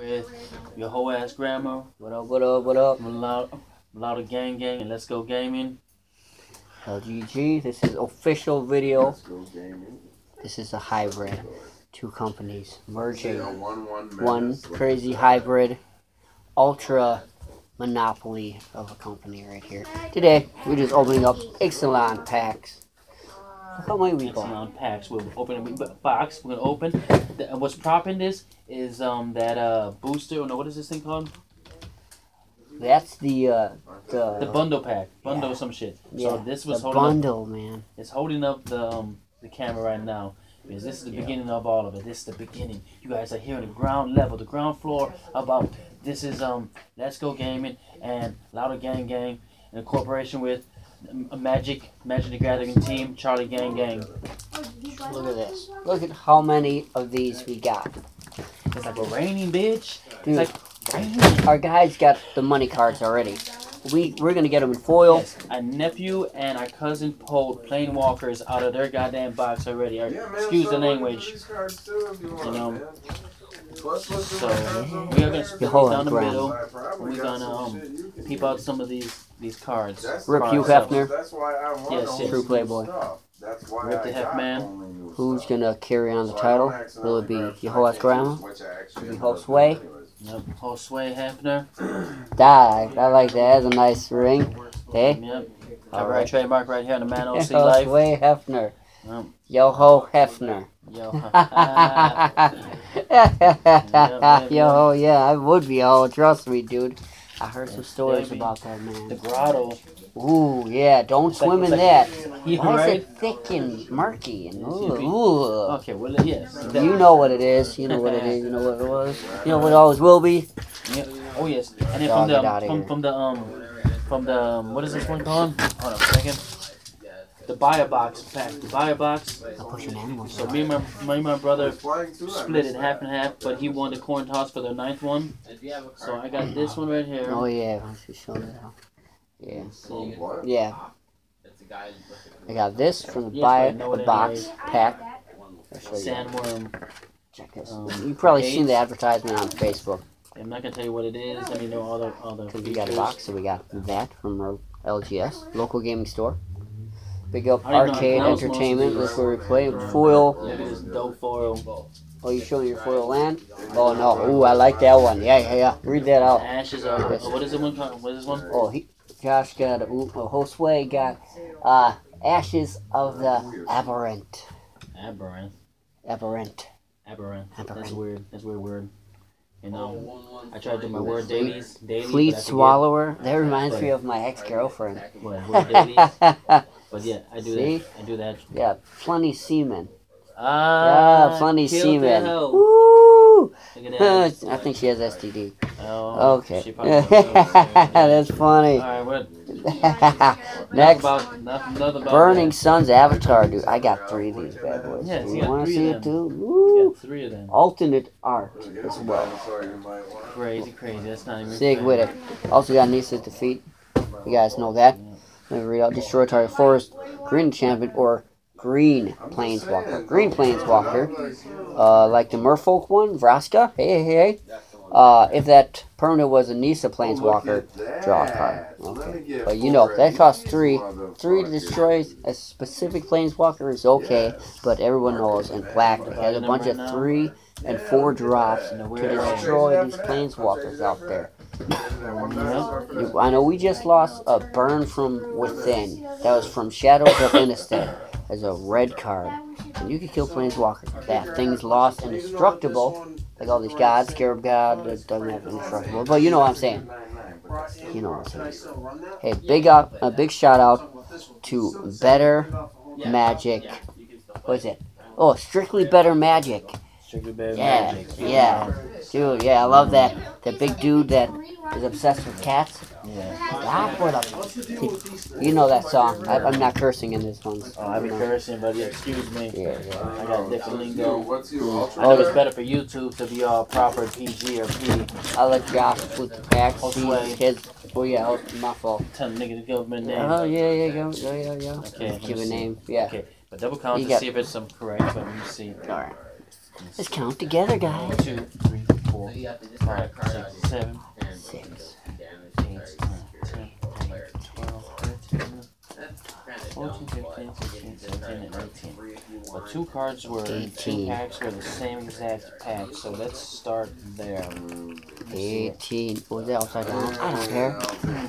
with your whole ass grandma, What up, what up, what up? Mulatto, Mulatto Gang Gang, and Let's Go Gaming. LGG, this is official video. Let's go gaming. This is a hybrid. Two companies merging. Say on one one One crazy hybrid, ultra monopoly of a company right here. Today, we're just opening up Ixalan packs. How many we bought. on packs. We'll open a box. We're gonna open. The, and what's propping this is um that uh booster. No, what is this thing called? That's the, uh, The the, bundle pack. Bundle Yeah. some shit. yeah, so this was the holding up, bundle, man. it's holding up the um the camera right now. Because this is the Yeah. beginning of all of it. This is the beginning. You guys are hearing the ground level, the ground floor about this is um Let's Go Gaming and Louder Gang Gang in corporation with a Magic Magic the Gathering team, Charlie Gang Gang. Look at this. Look at how many of these we got. It's like a raining bitch. Dude, It's like raining. our guys got the money cards already. We, we're gonna get them in foil. Yes, our nephew and our cousin pulled plane walkers out of their goddamn box already. Or, Yeah, man, excuse so the like, language. too, you want, You know, man. Plus, what's the So we are gonna split these down on, the middle. We're gonna um shit you can peep out some of these these cards. That's Rip Hugh. Hefner. That's why I want Yes, yes. True playboy. stuff. That's why Rip the got Hefman. Who's stuff. gonna carry on the So title? Will it be grab Jehovah's shit, Grandma? which I actually Be ended Hope up Sway? doing anyways. Yep, Josue Hefner. Die. I like that. That's a nice ring. Hey? Yep. All Copyright trademark right here on the Man OC Life. Sway Hefner. Yep. Yo ho Hefner. Yo. Yo ho, yeah, I would be a hoe. Trust me, dude. I heard some stories about that man. the grotto. Ooh, yeah. Don't It's swim it's in like- that. Yeah, Why is it thick and murky and ooh, ooh. Okay, well, yes. You know what it is. You know what it is. You know what it was. You know what it always will be. Yeah. Oh yes. And then from the from, from the um from the um, what is this one called? Hold on a second. The buyer box pack. The box. Push an animal. So me and my me and my brother Flying too, I split it half and half, but he won the coin toss for the ninth one. So I got this one right here. Oh yeah, why don't you show that? Yeah, Oh, yeah. I got this from the buy but I know the it box pack. I'll show you. Sandworm. Check this. um, You've probably eight. seen the advertisement on Facebook. I'm not gonna tell you what it is. I mean, know all the all the. Cause we got a box, so we got that from our LGS local gaming store. Big up I don't even know how to arcade pronounce most of entertainment. these. That's where we play foil. Look at this dope foil. Oh, you showing your foil land? Oh no! Ooh, I like that one. Yeah, yeah, yeah. Read that out. ashes of oh, what is it one? What is this one? Oh, he, Josh got ooh, oh, Josue got uh, ashes of the aberrant. Aberrant. Aberrant. Aberrant. That's weird. That's weird word. You know, I try to do my word dailies. Daily, Fleet but I forget swallower. That reminds me of my ex-girlfriend. What, word dailies. But yeah, I do See? that. I do that. yeah, plenty semen. Ah, Yeah, plenty semen. Woo! Look at that. I think she has STD. Oh, Okay. That's funny. All right, what? Next, about enough, enough about Burning. Sun's Avatar, dude. I got three of these bad boys. Yes, you you want to see it too? Woo! three of them. Alternate art as well. Dinosaur you might want. Crazy, crazy. That's not even. Sig with it. Also got Nissa's defeat. You guys know that. Let me read out. Destroy target forest, green champion, or green planeswalker. Green planeswalker. Uh, like the Merfolk one, Vraska. Hey, hey, hey. Uh, if that permanent was a Nissa planeswalker, draw a card. Okay. But you know, that costs three. Three to destroy a specific planeswalker is okay, but everyone knows in black it has a bunch of three and four drops to destroy these planeswalkers out there. I know we just lost a burn from within. That was from Shadows of Innistrad as a red card. And you can kill planeswalkers. with That thing's lost indestructible, like all these gods, Scarab God doesn't have indestructible. But you know what I'm saying. You know what I'm saying. Hey, big up, a big shout out to Better Magic. What is it? Oh, Strictly Better Magic. Strictly Better Yeah, Magic. yeah, dude, yeah, I love that. That big dude that is obsessed with cats. Yeah. Ah, what up? You know that song. I, I'm not cursing in this one. Oh, I be cursing, but excuse me. Yeah, yeah. I got different lingo. What's your ultra? I know it's better for YouTube to be all proper PG or P. I let Josh put the packs. Oh, See sway. his. Oh yeah, oh, my fault. Tell the nigga the government name. Oh yeah, yeah, go, yeah, yeah, yeah. Okay, Give a name. Yeah. Okay, but double count to see if it's some correct. But let me see. All right. Let's count together, guys. One, two, three, four, five, six, seven, 14, 15, 16, 17, and 18. free The two cards were two 18. packs were the same exact pack, so let's start there. Let's 18. Was that upside down? I don't care.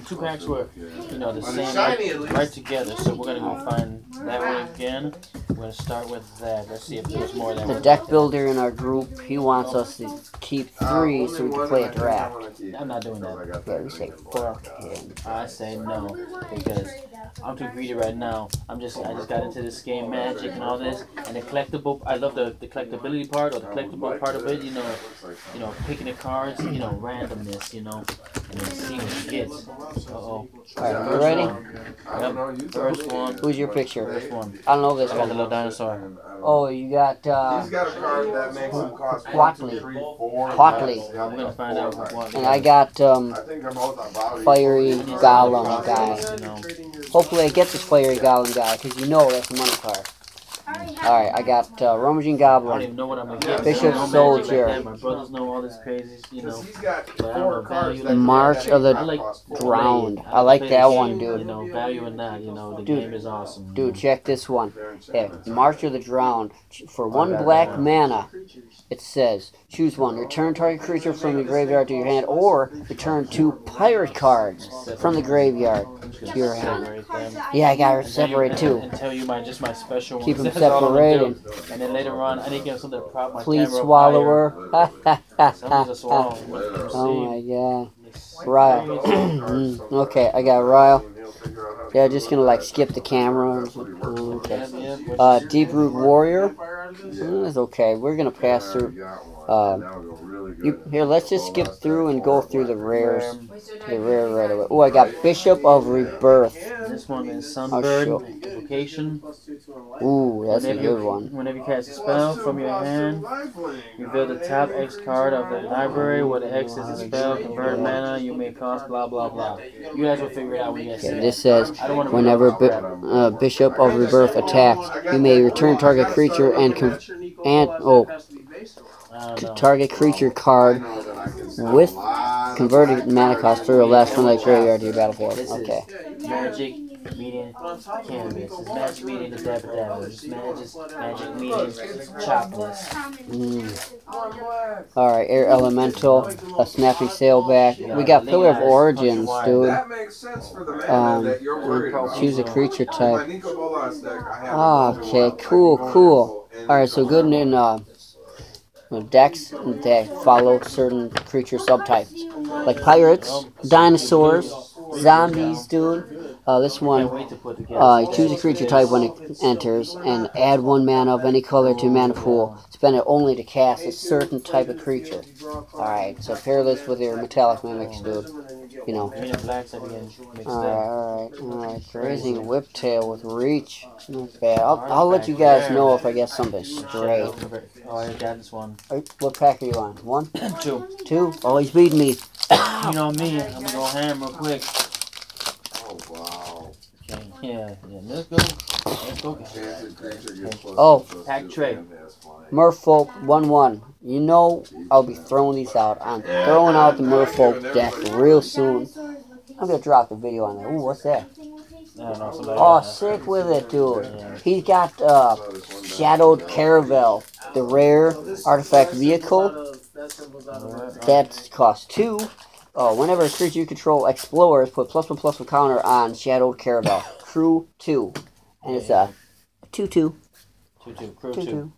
Two packs were, you know, the same right, shiny, at least. right together. So we're gonna go find that one again. We're gonna start with that. Let's see if there's more than The deck builder in our group, he wants us to keep three so we can play a draft. I'm not doing that. Yeah, we say fuck him. I say no because I'm too greedy right now. I'm just I just got into this game magic and all this and the collectible. I love the, the collectability part or the collectible part of it. You know, you know, picking the cards. You know, randomness. You know, and then seeing what you get. Uh oh. Alright, you ready? Yep. First one. Who's your picture? First one. I don't know this I got the one. little dinosaur. Oh, you got uh, He's got a card that makes him cost Quatley. one, two, three, four, Quatley. I'm gonna find out what. and I got um, I think they're both about Fiery equal. Golem guy. You know, Hopefully I get this Fiery Golem guy, because you know that's a money card. Alright, I got uh, Rummaging I don't Goblin. even know what I'm gonna get. Bishop I don't know magic Soldier. Like. My brothers know all this crazy. You know. He's got But I don't four cards. value. that March of the that like cost four. Drowned. Play- I like that one, dude. You know, value in that. You know, the Dude. game is awesome. Dude, check this one. They're Yeah, March of the Drowned. For one black mana, it says choose one. Return target creature from the graveyard to your hand, or return two pirate cards from the graveyard to your hand. Yeah, I got And to separate too. Tell you my just my special ones. Keep them That's all I'm gonna do. separated. And then later on, I need to get something prop my Please, camera swallower. higher. Something's a swallow. oh my god. Rile. Mm, okay, I got Rile. Yeah, just gonna like skip the camera. Okay. Yeah, but- Uh, Deeproot Warrior. Mm, That's okay. We're gonna pass through. Um, You, here, let's just skip through and go through the rares. The rare right away. Oh, I got Bishop of Rebirth. This one is Oh, Sunbird sure. Invocation. Ooh, that's a Whenever good you, one. Whenever you cast a spell from your hand, reveal the top X card of the library where the X is a spell, convert mana, you may cost blah blah blah. You guys will figure it out when you guys see Okay, this says I don't want to whenever Bi- uh, Bishop of Rebirth attacks, you may return target creature and and oh, I target creature card with converted mana cost for your last from the graveyard to your battlefield. This Okay. magic meeting cannabis. It's magic meeting the dabba dabba. It's magic, magic meeting chopness. Mm. All right, Air Elemental, a snapping sailback. We got Pillar of Origins, dude. That makes sense for the mana Um, that you're worried about. Choose a creature type. Nicol Bolas deck, I have Ah, a okay, cool, cool. All right, so good in uh, decks that follow certain creature subtypes, like pirates, dinosaurs, zombies, dude. Uh, this one, uh, choose a creature type when it enters, and add one mana of any color to your mana pool. Spend it only to cast a certain type of creature. All right, so pair this with your metallic mimics, dude. You know. Green and blacks are getting mixed All up. right, all right, all right. Grazing Whiptail with reach. Not bad. I'll, I'll let you guys know if I get something straight. Oh, I got this one. What pack are you on? One, Two. two? Oh, he's beating me. You know me. I'm gonna go ham real quick. Oh, wow. Okay. Yeah, yeah. Let's go. Let's go. Enchanted creature gets plus Oh. Pack trade. and. Merfolk, one one. You know I'll be throwing these out. I'm throwing out the merfolk deck real soon. I'm gonna drop the video on that. Ooh, what's that? Oh, sick with it, dude. He's got uh, Shadowed Caravel, the rare artifact vehicle. That costs two. Uh, whenever a creature you control explores, put plus one plus one counter on Shadowed Caravel. Crew two. And it's a 2 2. 2 2. Crew 2 2.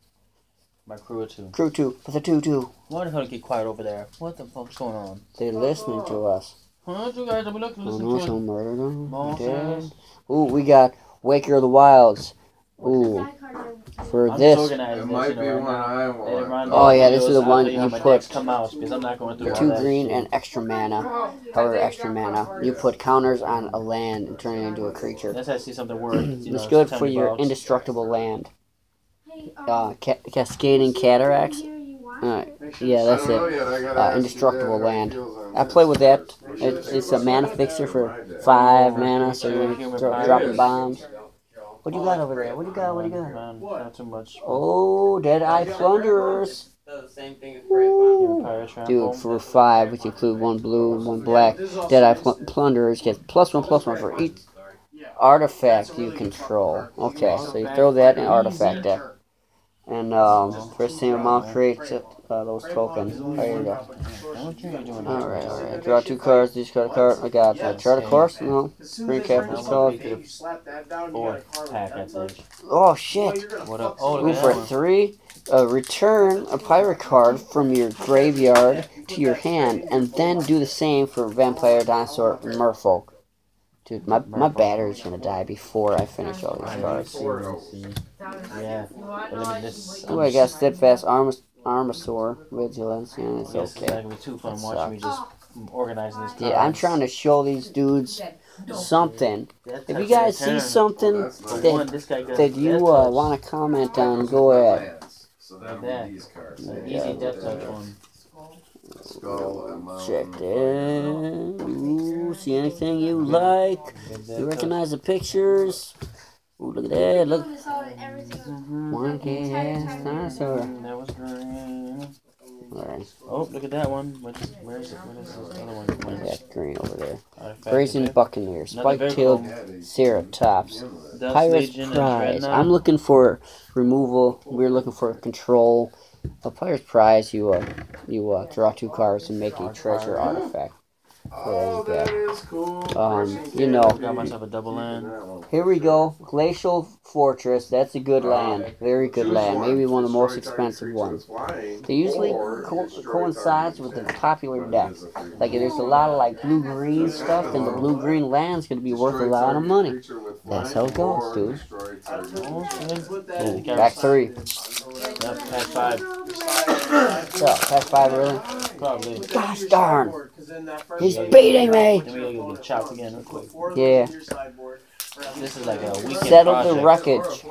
My crew of two. Crew two with a two two. Why the hell get quiet over there? What the fuck's going on? They're listening to us. Huh? You guys, I'm looking, Oh listen no, to it. murder them. Boss Dead. ass. Ooh, we got Waker of the Wilds. Ooh, for I'm this It might be know, one. I want. Oh, yeah, this is the one you put come out because I'm not going through all two green and extra mana. Power oh. extra mana. You put counters on a land and turn it into a creature. That's how I see something worth. You know, It's good for your about. indestructible land. Uh, ca- cascading cataracts. Uh, yeah, that's I it. yet, I gotta Uh, indestructible that, how it land. I play with that. It's, it's a mana fixer for five mana, so you're dro- dropping bombs. What do you got over there? What do you got? What do you got? Not too much. Oh, Deadeye Plunderers. The same thing as Brave Fun. Empire Dude, for five, which include one blue, and one black, Deadeye pl- Plunderers get plus one, plus one for each artifact you control. Okay, so you throw that in artifact deck. And um, first same amount creates uh, those tokens. There you go. What you doing? Alright, alright. Draw two cards, discard a card. I got uh, chart of course? No. Green cap is called. Four pack, I think. Oh shit. What up? Oh, Ooh, look for at that one. three, uh, return a pirate card from your graveyard to your hand, and then do the same for vampire, dinosaur, and merfolk. Dude, my, my battery's gonna die before I finish all these cards. See. Yeah. But look at this. Ooh, I got steadfast armor, armasaur, vigilance, and it's Yes, okay. It's gonna be too fun watching me just organizing this. Yeah, I'm trying to show these dudes something. If you guys see something That's For nice. that, one, this guy got that you uh, want to comment on, go ahead. So that'll be these cards. Easy deathtouch one. Skull. Check that. Ooh, see anything you like? You recognize the pictures? Ooh, look at that. Look. Mhm. Monkey dinosaur. That was green. Alright, Oh, look at that one. What is, where is it? What is this other one? Where is that green over there. Artifact Brazen event? Buccaneer, spike very tailed Yeah, Ceratops. Dust Pirate's Prize. I'm looking for removal. We're looking for control. A Pirate's Prize, you uh, you uh, draw two cards and make a treasure artifact. Oh, you that is cool. Um, you know. candy. Got myself a double land. Here we go. Glacial Fortress. That's a good land. Very good land. Maybe one of the most expensive ones. They usually or co- coincides with the popular But it is decks. a free Like there's a lot of like blue green stuff, and the blue green land's gonna be worth a lot of money. That's how it goes, dude. destroy target attack. okay. Ooh, back three. Yep, pack five. So, pack five really? Probably. Gosh darn. He's beating me. Then we gotta go get chopped again real quick. Yeah. This is like a weekend Settle project. the wreckage.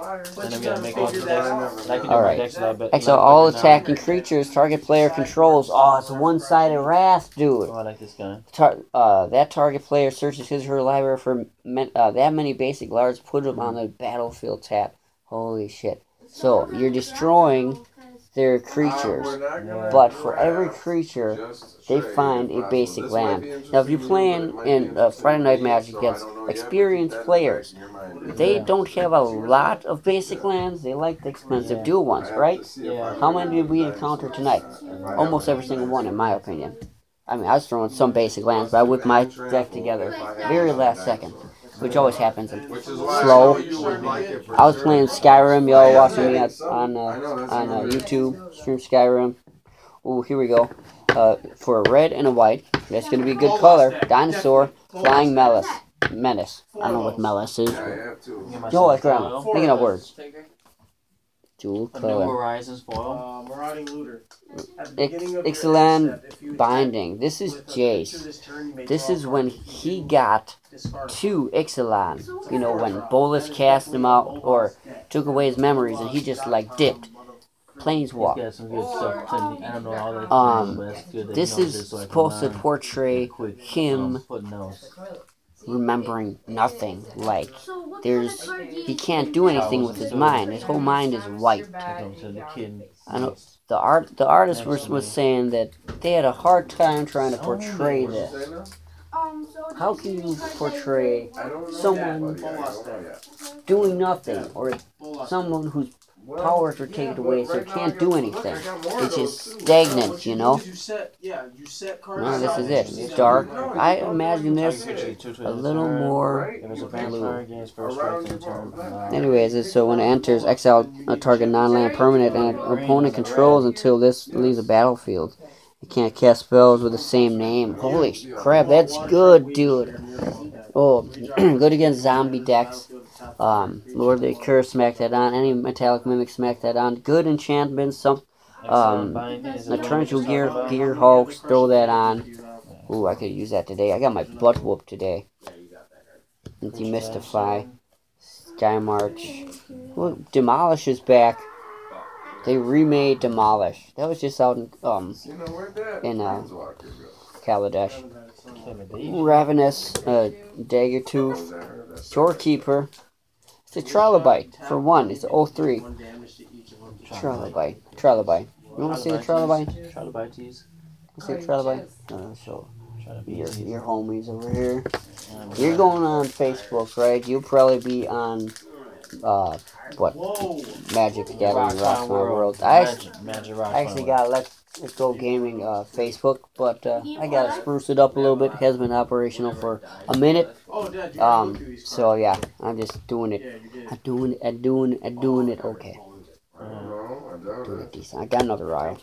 And then we gotta make all the decks. I can Alright. decks a lot. Exile all attacking creatures target player controls. Oh, it's a one-sided wrath, dude. Oh, I like this guy. Tar- uh, that target player searches his or her library for uh, that many basic cards, put them on the battlefield tap. Holy shit. So, you're destroying their creatures. But for every creature, they find a basic land. Now, if it might be in uh, Friday Night Magic against experienced players, in they don't have a lot of basic lands. They like the expensive dual ones, right? How many did we encounter tonight? Almost every single one, in my opinion. I mean, I was throwing some basic lands, but I whipped my deck together very last second, which always happens. in Which is slow. I know you would like it for I was playing Skyrim. Y'all watching me on, on, uh, on uh, YouTube, stream Skyrim. Ooh, here we go. Uh, for a red and a white, that's gonna be a good color. Dinosaur, flying menace. Menace. I don't know what menace is. Yeah, I have to. Yo, a it's grandma. foil. Making up words. Figure. Jewel A New color. Horizons foil. Uh, marauding looter. At the Ix- beginning of your Ixalan step, if you attack Binding. This is with a creature Jace. this turn, This is when he got Discard a two Ixalan. You know, when That Bolas cast him out or took away his memories and he just like dipped. He's Planeswalk. got some good stuff. I don't know all. Um, that's good This is so I can supposed to portray him um, footnotes. Remembering nothing. Like, there's he can't do anything with his mind. His whole mind is wiped. Take them to the. I know the art the artist was, was saying that they had a hard time trying to portray What'd this. How can you portray I don't know Someone- yet, buddy. I don't know yet. doing nothing or someone whose Well, powers are taken but away so right now can't do anything? look, I got more of It's just too. stagnant, What you know? You set, yeah, you set No, this is it. It's dark. them. I imagine this Usually two to a little turn. more. Right? If it's a You can vampire first strike Around to the your turn. ball. Uh, Anyways, so when it enters, exile a target non-land permanent and an opponent controls until this leaves the battlefield. You can't cast spells with the same name. Holy crap, that's good, dude. Oh, good against zombie decks. Um, Lord of the Curse, smack that on. Any metallic mimic, smack that on. Good enchantments, some um, torrential gear, gear hulks, throw that on. Ooh, I could use that today. I got my butt whooped today. Demystify, Sky March. Look, Demolish is back. They remade Demolish. That was just out in um In, uh, Kaladesh. Ravenous, uh, Daggertooth, Storekeeper. It's a Trilobite for one. It's a 03 One damage to each of them. Trilobite. Trilobite. You want to see the trilobite? Trilobites. You see the trilobite? Uh, so your your homies over here. You're going on Facebook, right? You'll probably be on uh what Magic the Gathering Rock Rocks My World. World. I actually, Magic, Magic Rock I actually got Let's Let's Go Gaming uh, Facebook, but uh, I gotta spruce it up a little bit. It Has been operational for a minute, Oh, Dad, you um. look at these So yeah, I'm just doing it. Yeah, you did. I'm doing it. I'm doing it. I'm doing it. Okay, I don't know. I don't doing it decent. I got another Rile.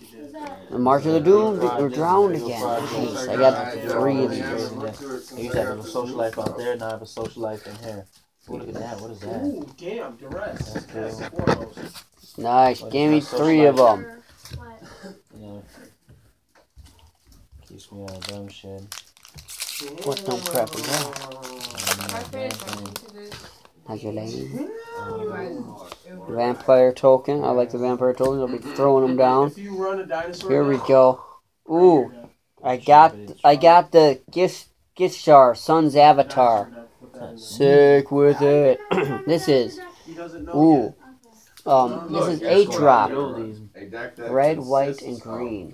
The March of the Doom. We're drowned again. Jeez, I got three of these. I used to have a social life out there, now I have a social life in here. Ooh, look at that. What is that? Ooh, damn, duress. That's That's cool. the foremost. Nice. Give me three of them. You know, keeps me out of dumb shit. What dumb crap is that? My favorite thing to do How's your lady? Um, vampire token. I like the vampire token. I'll be throwing them down. If you run a dinosaur Here we go. Ooh, I got I got the gift gift jar, Sun's avatar. Sick with it. this is He ooh. Um, this is a drop. These Hey, Dak, that Red, white, and green.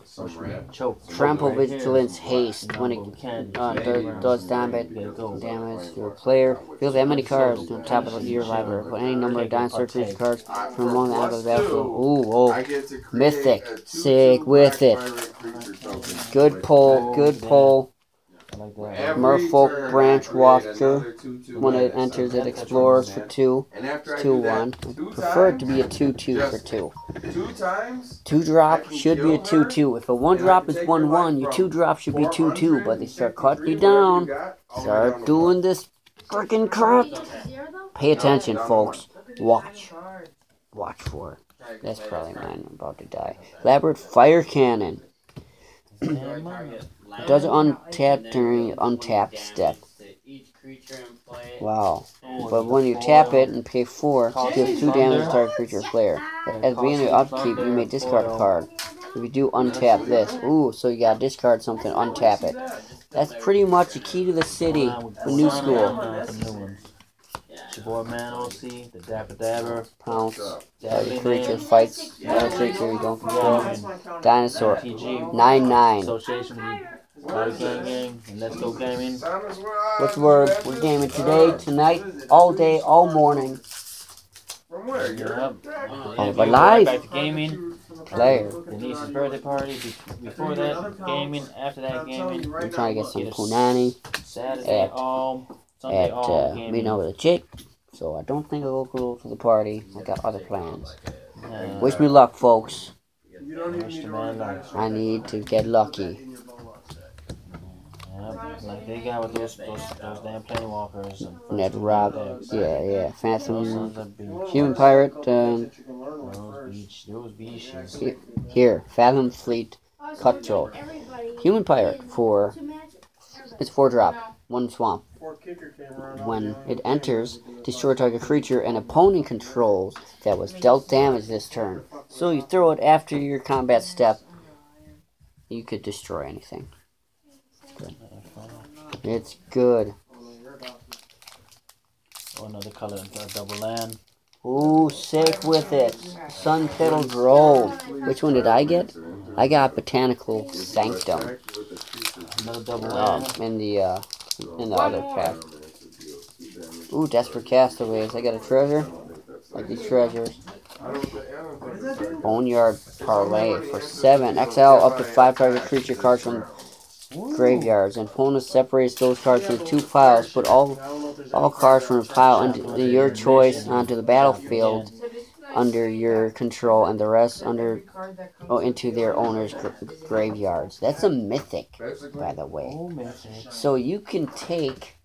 Choke. Trample vigilance haste when it can't uh, does, does damage gotta damage to a player. Feels that many cards to the top of your library. Put any number of dinosaur creature cards from for among the out of the battlefield. two, Ooh, whoa. I get to create Mythic. Sick with it. pirate creature token. Good pull, good pull. I like that. Merfolk Branch create Walker. 2-2 When it enters, it explores for two. And after I Two one. Prefer it to be a two two for two. Two times. Two drop should be a two two. If a one drop is one one, your two drop should be two two. But they start cutting you down. Start doing this freaking crap. Pay attention, folks. Watch. Watch for it. That's probably mine. I'm about to die. Elaborate fire cannon. Does untap during untap step. Wow. But when you tap it and pay four, deals two damage to target creature player. At the beginning of upkeep, you may discard a card. If you do untap this, ooh, so you gotta discard something, untap it. That's pretty much the key to the city for new school. Boy Man OC, the Dapper Dabber, Pounce. Target creature fights. Target creature you don't control. Dinosaur. TG, Nine nine. Association with Larry Gang Gang, and Let's Go Gaming. What's the word? We're gaming today, tonight, all day, all morning. From where? You're Oh, If but you live. Back to gaming. Player. Denise's birthday party. Before that, gaming. After that, gaming. I'm trying to get some Punani Saturday, At- all. Sunday, at all. uh, meeting up with a chick. So I don't think I'll go to the party. I got other plans. Uh, Wish me luck, folks. You don't even Wish need the to man run luck. I need to get lucky. In your bonus set. Yep, like they got with those those, those damn plane walkers and And that Rob, yeah, yeah, Phantom, sons of bitch. Human Pirate, um, That you can Those beach, those beaches. Here. here, Fathom Fleet, Cutthroat. Human Pirate for, it's four drop, one swamp. Fourth kicker came around, I'll When it enters, destroy target creature an opponent controls that was dealt damage this turn. So you throw it after your combat step, you could destroy anything. It's good. Oh, another color, a double land. Ooh, sick with it. Sunpetal Grove. Which one did I get? I got Botanical Sanctum. Another double Um, in the uh, in the other pack. Ooh, Desperate Castaways. I got a treasure. Like these treasures. Boneyard Parley for seven. Exile up to five target creature cards from graveyards. And opponent separates those cards into two piles. Put all all cards from a pile it. your choice onto the battlefield under your control, and the rest under oh into their owners' gra- graveyards. That's a mythic, by the way. So you can take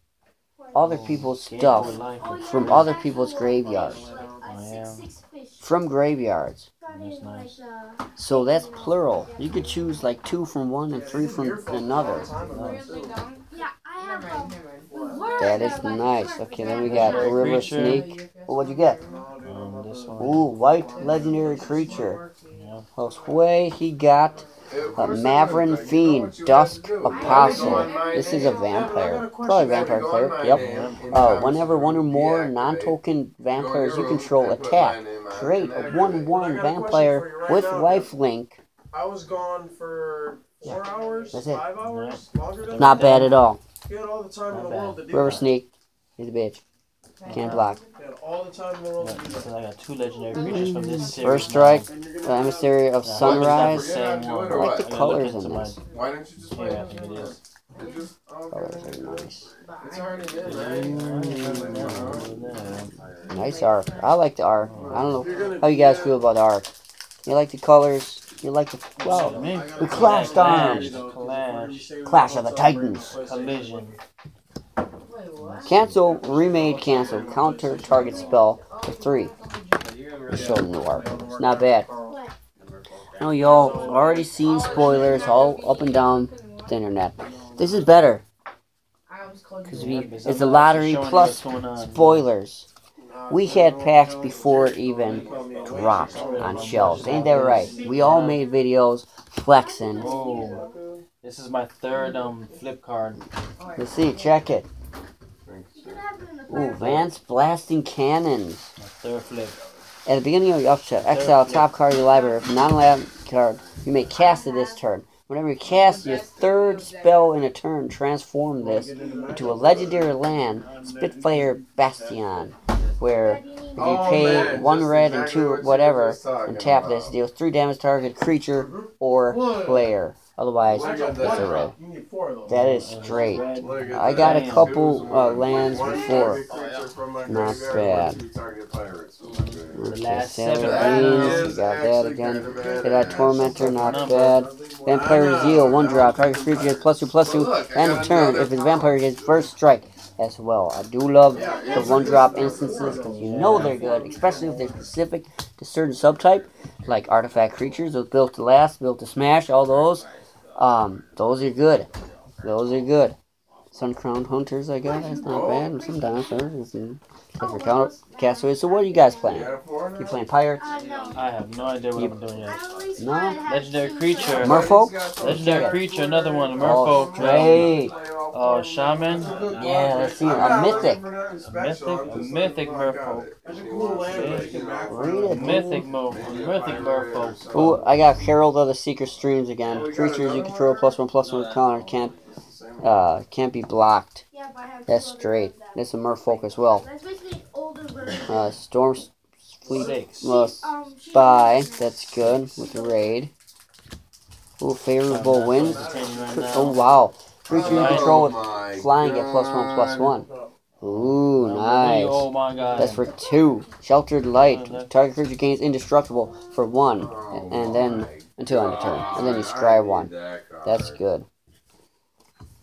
other people's stuff from other people's graveyards, from graveyards. That's nice. So that's plural. You could choose like two from one and three from another. That is nice. Okay, then we got a river snake. Oh, what'd you get? Um. Ooh, white legendary creature. Yeah. Close way, he got a Mavren Fein, Dusk Apostle. This is a vampire. Probably a vampire player. Yep. Uh, whenever one or more non-token vampires you control attack, create a 1-1 vampire with lifelink I was gone for four hours, That's it. five hours, longer than Not bad at all. He had all the time in the bad. world to do River that. Sneak. He's a bitch. Can't block. He had all the time in the world to do Because that. I got two legendary mm-hmm. creatures from this series. First strike. The Emissary of Yeah, Sunrise. Same Yeah, one. do it I like the colors in this. Why don't you just play Here, it? I think it is. Nice. It's? Nice art. I like the art. I don't know how you guys feel about the art. You like the colors? You like the wow? We clashed arms. Clash. Of the Titans. Collision. Cancel, remade, cancel, counter target spell for three. Let's show them the art. It's not bad. I know y'all already seen spoilers all up and down the internet. This is better because we it's a lottery plus spoilers. We had packs before it even dropped on shelves. Ain't that right? We all made videos flexing. Oh, this is my third um flip card. Let's see, check it. Ooh, Vance blasting cannons. My third flip. At the beginning of your upset, exile top card of your library. If non-land card, you may cast it this turn. Whenever you cast your third spell in a turn, transform this into a legendary land, Spitfire Bastion, where if you pay one red and two whatever, and tap this, deals three damage to target creature or player. Otherwise, Look it's a red. You need four of those. That is straight. I got a couple uh, lands before. target creature from my Not bad. one target pirates from my graveyard. Okay, last seven seven greens, That you is got that again. kind of. Get that Tormentor, not bad. Vampire Zeal, one drop. Target creature gets plus two, plus two, Well, look, I and a turn. If it's vampire, it gets first strike as well. I do love the one drop instances because you know they're good, especially if they're specific to certain subtype, like artifact creatures. Those built to last, built to smash, all those. Um, those are good. Those are good. Sun Crowned Hunters, I got. That's not bad. Some dinosaurs. and- Like for counter castaways. So what are you guys playing? got a? You playing pirates? Uh, no. I have no idea what You- I'm doing yet. No? Legendary creature. Merfolk? Legendary creature, another one. Oh, Merfolk. great. Oh, shaman. Yeah, let's see. A mythic. mythic- a mythic merfolk. It's a cool land, but you can back Read it. Mythic mo, mythic merfolk. Ooh, I got Herald of the Secret Streams again. Creatures you control plus one plus one counter can't uh can't be blocked. Yeah, but I have That's two straight. That's a merfolk as well. Uh Storm Fleet Six. well, Um, Spy, that's good with the raid. Ooh, favorable winds. Oh wow. Creature you control with flying at plus one plus one. Ooh, nice. Oh my god. That's for two. Sheltered light. Target creature gains indestructible for one, and then until end of turn, and then you scry one. That's good.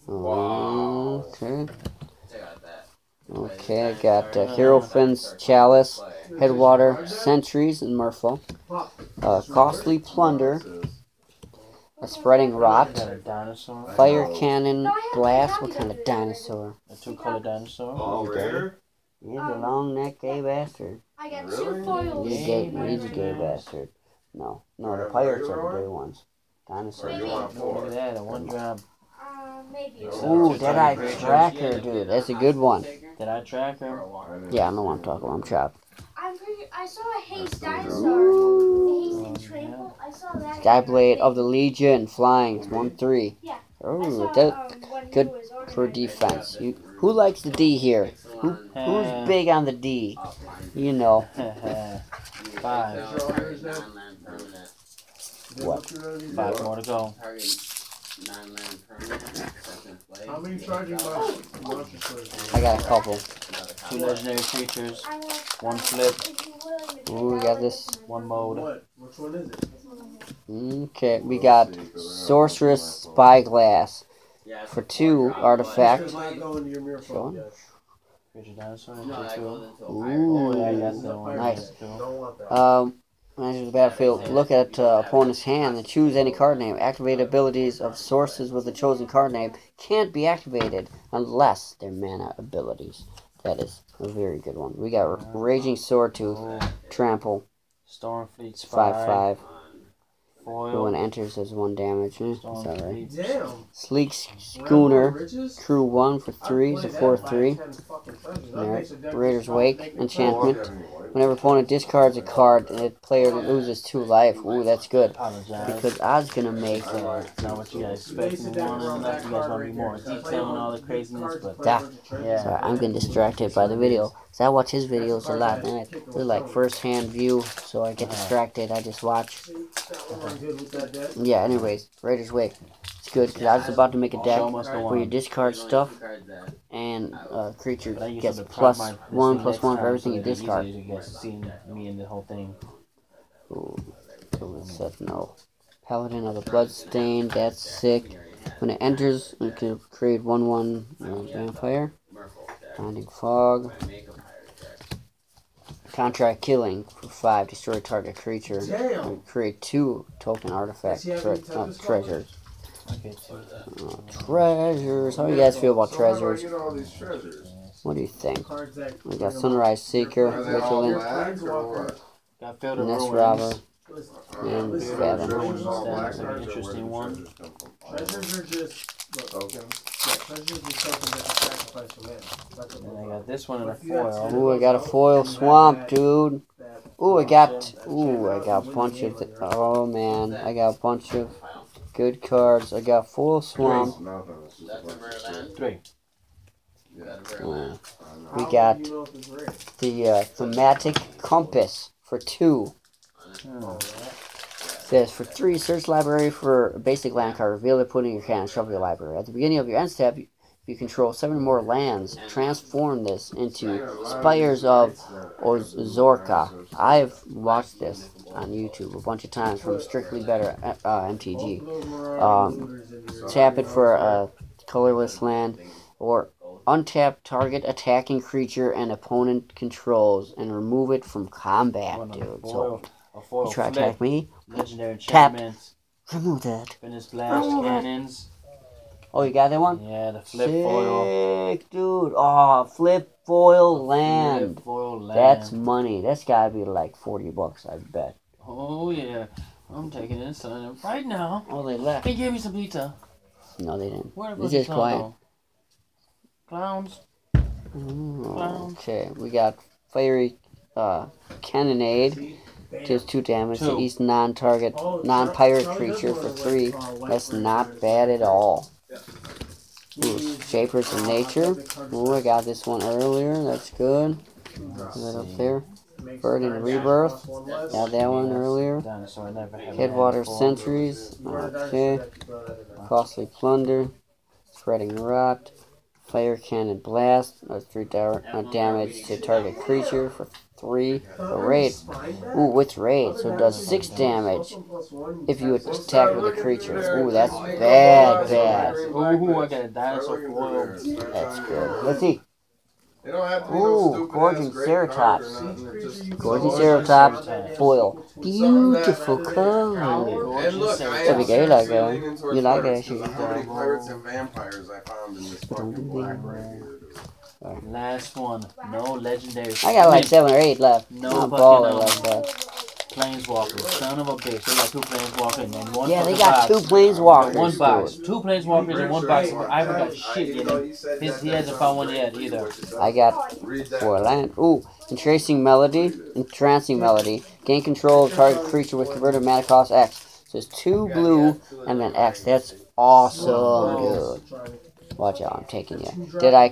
Okay. Okay, I got uh, Hero Finn's Chalice, Headwater, Sentries, and Merfolk. Uh, costly Plunder, a Spreading Rot, Got a dinosaur. Fire Cannon, Blast. What kind of dinosaur? A two-color dinosaur. Oh, rare? He's a long neck gay bastard. I got two foils. He's a gay, he's a gay bastard. No, no, the pirates are the gay ones. Dinosaur. You want a Look at that, a one drop. Uh, maybe. Ooh, Deadeye Tracker, dude. That's a good one. Did I track her? Yeah, I know what I'm talking about. I'm trapped. I'm pretty. I saw a haste dinosaur. The haste and trample. I saw that. Skyblade of the Legion, flying, it's 1 3. Yeah. Oh, that, um, good who was ordinary for defense. You, who likes the D here? Who, who's big on the D? You know. Five. What? Five more to go. How many charging monsters? monsters I got a couple. Two legendary creatures. One flip. if you willing to Ooh, we got this. One mode. What? Which one is it? Okay, we got Sorcerous Spyglass for two artifact. Does go into your mirror phone yet. Creature dinosaur. No, Two, that two. goes into a Oh, yeah, I Ooh. got that one. Nice. Two. Don't want that. Um, enter the battlefield, look at uh, opponent's hand and choose any card name. Activate abilities of sources with the chosen card name can't be activated unless they're mana abilities. That is a very good one. We got Raging Swordtooth, Oh, Trample, Stormfleet Spy. 5 5. Foil. When enters does 1 damage. Eh, That's alright. Damn. Sleek Schooner, Riches? True 1 for 3 is a I played 4 that by 3. 10 fucking times. That Alright. makes a deck Raiders Wake, enchantment. Whenever opponent discards a card, the player loses two life. Ooh, that's good. Because I was gonna make Uh, it's not what you guys expect from one and enough. You guys want to be more detailed and all the craziness, but yeah. Sorry, I'm getting distracted by the video. Cause I watch his videos a lot, and I- they're like first-hand view, so I get distracted. I just watch. Yeah. Anyways, Raiders Wake. It's good because I was about to make a deck Show must go where you discard stuff and uh, creature But I use gets them to plus prop my- this one thing plus next one for everything you discard. easier to guys me and the whole thing. Ooh, so it said no. Paladin of the Bloodstain, that's sick. When it enters, it can create 1 1 uh, vampire. Binding Fog. Contract Killing for 5, destroy target creature. Damn. Create 2 token artifact Does he have tre- any uh, treasures. Okay. Uh, treasures. How do you guys feel about So how do I treasures? get all these treasures? What do you think? We got Sunrise Seeker, Are they all Vigilant, black or what? Got filled with Nest. Robber. And Fathom. treasures, all black That's an interesting one. treasures come from? Treasures are just look, Tokens? Yeah, treasures are tokens that you sacrifice for mana. Like a And I got this one in a If you had foil. Ooh, I got a foil swamp, dude. that Ooh, I got. Ooh, I got a bunch of. th- oh man, I got a bunch of good cards. I got foil swamp. Nothing, it's just a bunch of shit. Three. Uh, we got do you know if it's rare? the uh, Thaumatic Compass for two. Hmm. Says for three, search library for basic land card. Reveal it, put in your hand, shuffle your library. At the beginning of your end step, you, you control seven more lands. Transform this into Spires of Orazca. I've watched this on YouTube a bunch of times from Strictly Better uh, MTG. Um, Tap it for a colorless land, or untap target attacking creature and opponent controls, and remove it from combat, dude. So you try to attack me, legendary Tap. enchantments, remove that. finish blast Oh, right. cannons. Oh, you got that one? Yeah, the flip foil. Sick, dude. Oh, flip foil land. Flip foil land. That's money. That's gotta be like forty bucks, I bet. Oh yeah, I'm taking it son right now. Oh, they left. Hey, gave me some pizza. No, they didn't. Where was just quiet. though? Clowns. Oh, okay, we got fiery uh, cannonade. Bam. Just two damage Two. to each non-target, Oh, non-pirate creature for wait three. for a white That's not bad at all. He Ooh, Shapers of Nature. Ooh, I got this one earlier. That's good. Is that up there? Bird in nine Rebirth. plus. Got that one earlier. Dinosaur never had a Headwater. Sentries. You were the Okay. dinosaur that you brought in there. Costly Plunder. Spreading Rot. Fire Cannon Blast. That's three da- uh, damage to target creature for three. Uh, a raid. Ooh, with raid, so it does six damage if you attack with a creature. Ooh, that's bad, bad. Ooh, I got a dinosaur foil. That's good. Let's see. They don't have to be Ooh, no stupid Gorgon ass great Ceratops. cards or nothing, it's just- Gorgon so- Ceratops foil. Beautiful color. And look, I That'd be good, like that. seriously leaning towards You like pirates, that shit. 'cause How many pirates and vampires I found in this fucking black Last one. No legendary. I got like seven or eight left. No I'm fucking, baller um, like that. Planeswalker. Son of a bitch. They got two planeswalkers and then one Yeah, they got two box. planeswalkers. One box. Two planeswalkers and one box. I haven't got shit. His- he hasn't found one yet either. I got four land. Ooh, entrancing melody. Entrancing melody. Gain control of target creature with converted mana cost X. So it's two blue and then X. That's awesome, dude. Watch out, I'm taking you. Did I